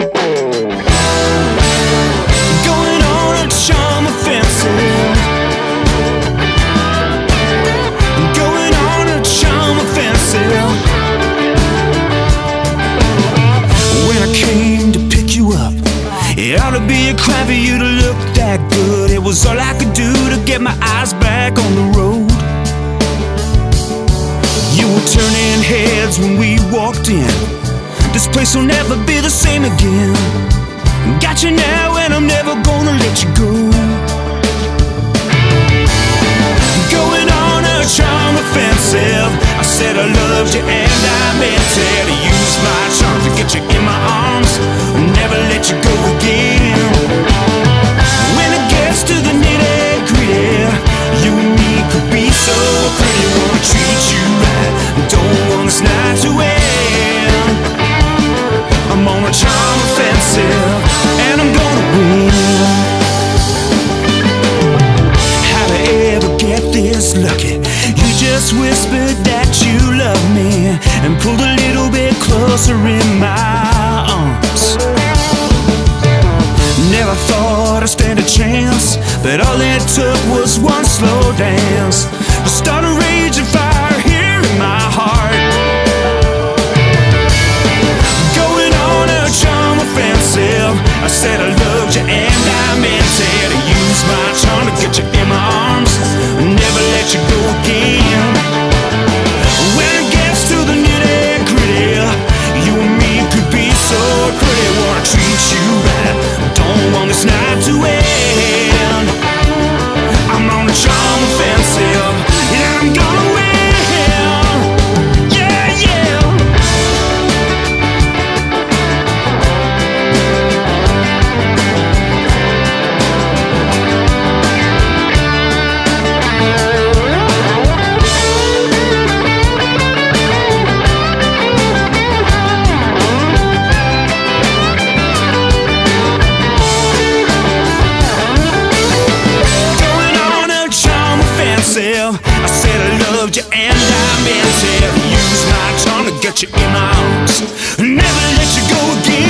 be a crime for you up, it ought to be a craving you to look that good. It was all I could do to get my eyes back on the road. You were turning heads when we walked in. This place will never be the same again. Got you now, and I'm never gonna let you go. Just whispered that you love me and pulled a little bit closer in my arms. Never thought I'd stand a chance, but all it took was one slow dance myself. I said I loved you and I meant it. Use my tongue to get you in my arms. Never let you go again.